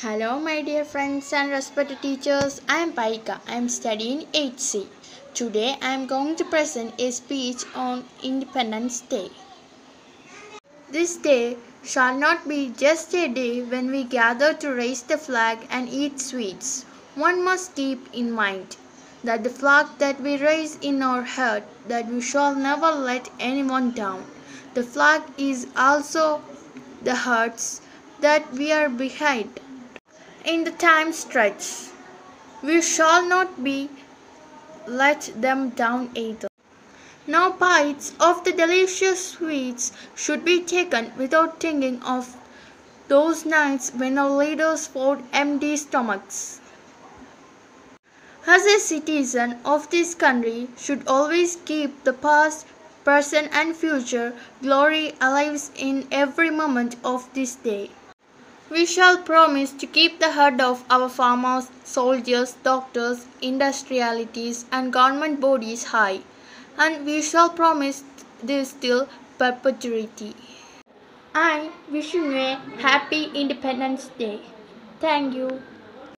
Hello, my dear friends and respected teachers. I am Vaiga. I am studying 8C. Today, I am going to present a speech on Independence Day. This day shall not be just a day when we gather to raise the flag and eat sweets. One must keep in mind that the flag that we raise in our heart, that we shall never let anyone down. The flag is also the hearts that we are behind in the time stretch. We shall not be let them down either. No bites of the delicious sweets should be taken without thinking of those nights when our leaders fought empty stomachs. As a citizen of this country should always keep the past, present and future glory alive in every moment of this day. We shall promise to keep the head of our farmers, soldiers, doctors, industrialities and government bodies high and we shall promise this till perpetuity. I wish you a happy Independence Day. Thank you.